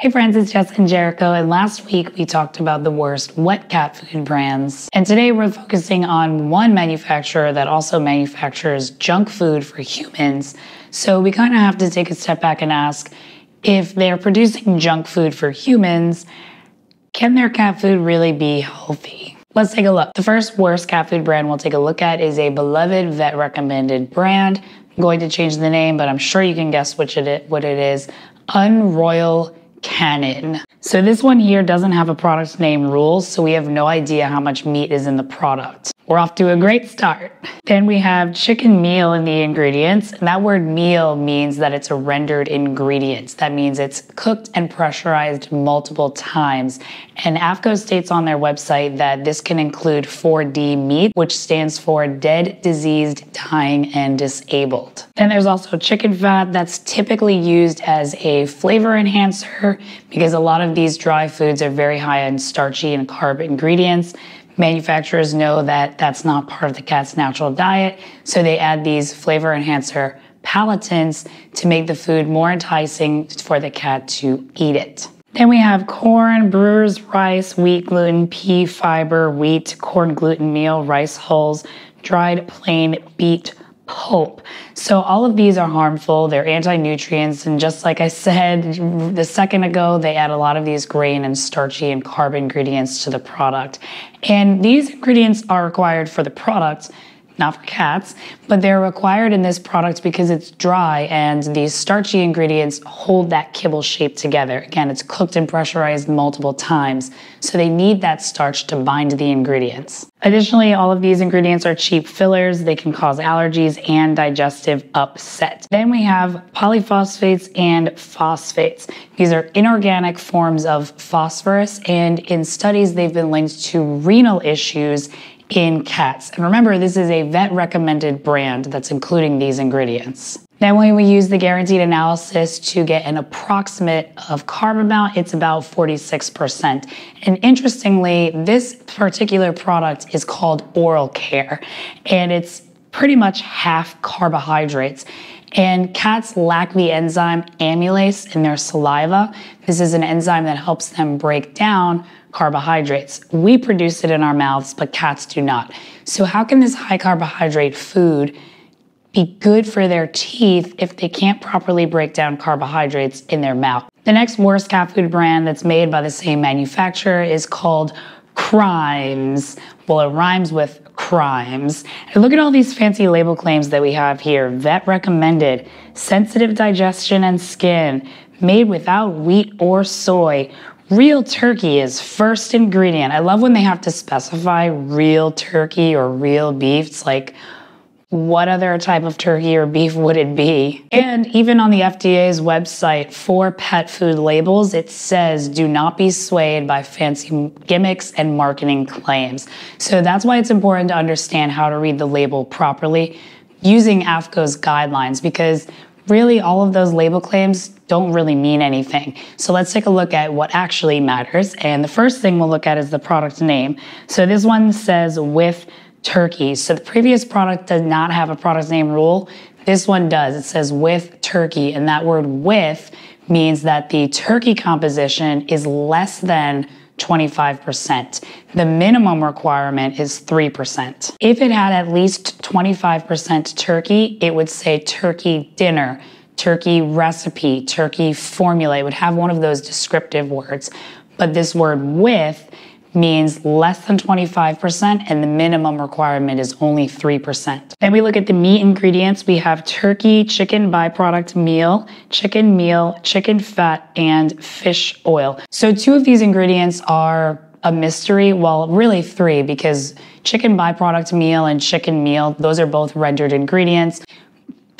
Hey friends, it's Jess and Jericho, and last week we talked about the worst wet cat food brands. And today we're focusing on one manufacturer that also manufactures junk food for humans. So we kind of have to take a step back and ask if they're producing junk food for humans, can their cat food really be healthy? Let's take a look. The first worst cat food brand we'll take a look at is a beloved vet recommended brand. I'm going to change the name, but I'm sure you can guess which it, what it is. Unroyal Canin. So this one here doesn't have a product name rules, so we have no idea how much meat is in the product. We're off to a great start. Then we have chicken meal in the ingredients. And that word meal means that it's a rendered ingredient. That means it's cooked and pressurized multiple times. And AAFCO states on their website that this can include 4D meat, which stands for dead, diseased, dying, and disabled. Then there's also chicken fat that's typically used as a flavor enhancer because a lot of these dry foods are very high in starchy and carb ingredients. Manufacturers know that that's not part of the cat's natural diet, so they add these flavor enhancer palatants to make the food more enticing for the cat to eat it. Then we have corn, brewer's rice, wheat gluten, pea fiber, wheat, corn gluten meal, rice hulls, dried plain beet pulp. So all of these are harmful. They're anti-nutrients. And just like I said the second ago, they add a lot of these grain and starchy and carb ingredients to the product. And these ingredients are required for the product not for cats, but they're required in this product because it's dry and these starchy ingredients hold that kibble shape together. Again, it's cooked and pressurized multiple times, so they need that starch to bind the ingredients. Additionally, all of these ingredients are cheap fillers. They can cause allergies and digestive upset. Then we have polyphosphates and phosphates. These are inorganic forms of phosphorus, and in studies, they've been linked to renal issues in cats. And remember, this is a vet recommended brand that's including these ingredients. Then when we use the guaranteed analysis to get an approximate of carb amount, it's about 46%. And interestingly, this particular product is called Oral Care, and it's pretty much half carbohydrates. And cats lack the enzyme amylase in their saliva. This is an enzyme that helps them break down carbohydrates. We produce it in our mouths, but cats do not. So, how can this high carbohydrate food be good for their teeth if they can't properly break down carbohydrates in their mouth? The next worst cat food brand that's made by the same manufacturer is called Crimes. Well, it rhymes with crimes. And look at all these fancy label claims that we have here. Vet recommended, sensitive digestion and skin, made without wheat or soy, Real turkey is first ingredient. I love when they have to specify real turkey or real beef. It's like, what other type of turkey or beef would it be? And even on the FDA's website for pet food labels, it says do not be swayed by fancy gimmicks and marketing claims. So that's why it's important to understand how to read the label properly using AAFCO's guidelines because really all of those label claims don't really mean anything. So let's take a look at what actually matters. And the first thing we'll look at is the product name. So this one says with turkey. So the previous product does not have a product name rule. This one does. It says with turkey. And that word with means that the turkey composition is less than 25%. The minimum requirement is 3%. If it had at least 25% turkey, it would say turkey dinner, turkey recipe, turkey formula. It would have one of those descriptive words. But this word with means less than 25% and the minimum requirement is only 3%. Then we look at the meat ingredients. We have turkey, chicken byproduct meal, chicken meal, chicken fat, and fish oil. So two of these ingredients are a mystery. Well, really three because chicken byproduct meal and chicken meal, those are both rendered ingredients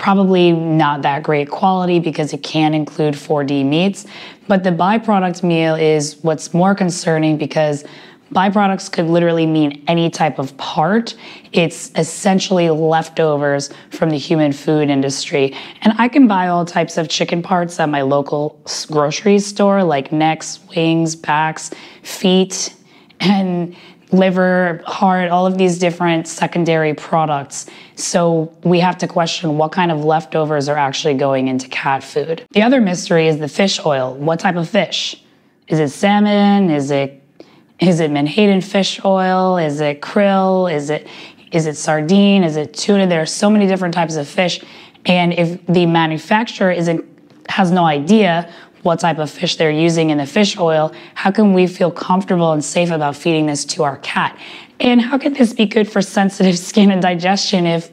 probably not that great quality because it can include 4D meats. But the byproduct meal is what's more concerning because byproducts could literally mean any type of part. It's essentially leftovers from the human food industry. And I can buy all types of chicken parts at my local grocery store, like necks, wings, backs, feet. And liver, heart, all of these different secondary products. So we have to question what kind of leftovers are actually going into cat food. The other mystery is the fish oil. What type of fish? Is it salmon? Is it is it menhaden fish oil? Is it krill? Is it is it sardine? Is it tuna? There are so many different types of fish. And if the manufacturer isn't has no idea what type of fish they're using in the fish oil, how can we feel comfortable and safe about feeding this to our cat? And how could this be good for sensitive skin and digestion if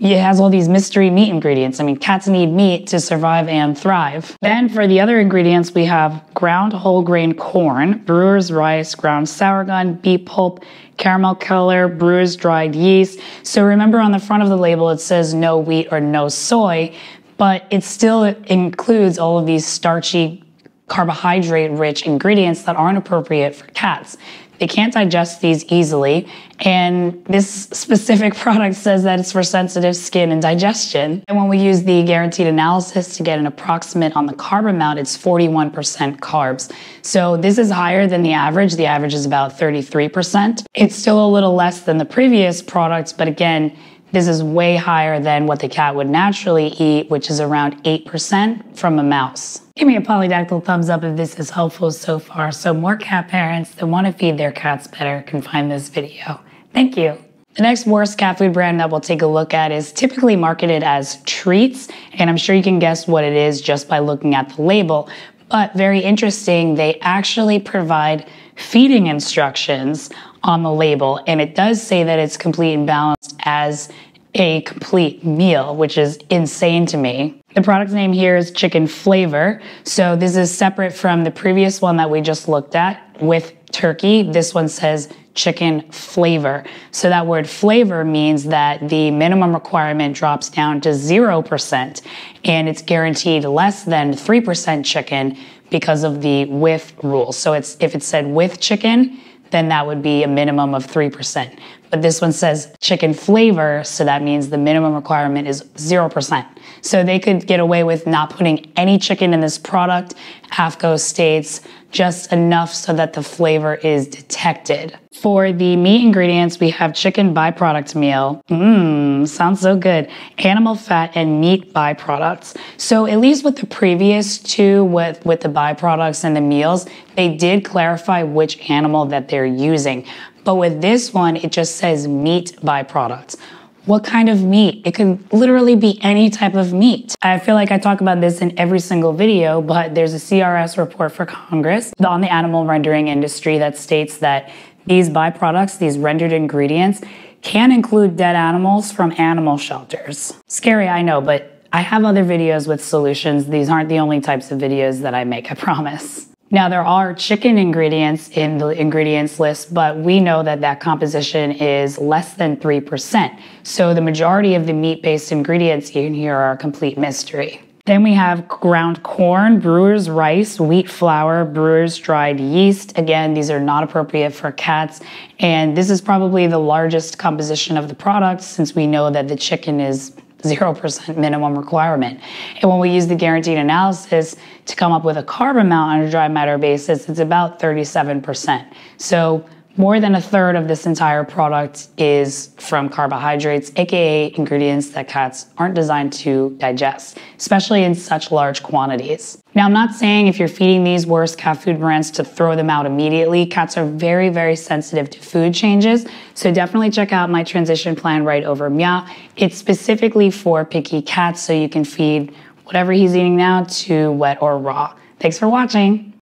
it has all these mystery meat ingredients. I mean, cats need meat to survive and thrive. Then for the other ingredients, we have ground whole grain corn, brewer's rice, ground sorghum, beet pulp, caramel color, brewer's dried yeast. So remember on the front of the label, it says no wheat or no soy but it still includes all of these starchy, carbohydrate rich ingredients that aren't appropriate for cats. They can't digest these easily, and this specific product says that it's for sensitive skin and digestion. And when we use the guaranteed analysis to get an approximate on the carb amount, it's 41% carbs. So this is higher than the average. The average is about 33%. It's still a little less than the previous products, but again, this is way higher than what the cat would naturally eat, which is around 8% from a mouse. Give me a polydactyl thumbs up if this is helpful so far so more cat parents that want to feed their cats better can find this video. Thank you. The next worst cat food brand that we'll take a look at is typically marketed as treats, and I'm sure you can guess what it is just by looking at the label. But very interesting, they actually provide feeding instructions on the label, and it does say that it's complete and balanced as a complete meal, which is insane to me. The product name here is Chicken Flavor. So this is separate from the previous one that we just looked at with turkey. This one says chicken flavor. So that word flavor means that the minimum requirement drops down to 0% and it's guaranteed less than 3% chicken because of the with rule. So it's if it said with chicken, then that would be a minimum of 3%. But this one says chicken flavor, so that means the minimum requirement is 0%. So they could get away with not putting any chicken in this product. AAFCO states just enough so that the flavor is detected. For the meat ingredients, we have chicken byproduct meal. Mmm, sounds so good. Animal fat and meat byproducts. So at least with the previous two, with, with the byproducts and the meals, they did clarify which animal that they're using. But with this one, it just says meat byproducts what kind of meat? It could literally be any type of meat. I feel like I talk about this in every single video, but there's a CRS report for Congress on the animal rendering industry that states that these byproducts, these rendered ingredients, can include dead animals from animal shelters. Scary, I know, but I have other videos with solutions. These aren't the only types of videos that I make, I promise. Now, there are chicken ingredients in the ingredients list, but we know that that composition is less than 3%. So the majority of the meat based ingredients in here are a complete mystery. Then we have ground corn, brewer's rice, wheat flour, brewer's dried yeast. Again, these are not appropriate for cats. And this is probably the largest composition of the product since we know that the chicken is 0% minimum requirement. And when we use the guaranteed analysis to come up with a carb amount on a dry matter basis, it's about 37%. So more than a third of this entire product is from carbohydrates, aka ingredients that cats aren't designed to digest, especially in such large quantities. Now, I'm not saying if you're feeding these worst cat food brands to throw them out immediately. Cats are very, very sensitive to food changes, so definitely check out my transition plan right over Meow. It's specifically for picky cats, so you can feed whatever he's eating now to wet or raw. Thanks for watching.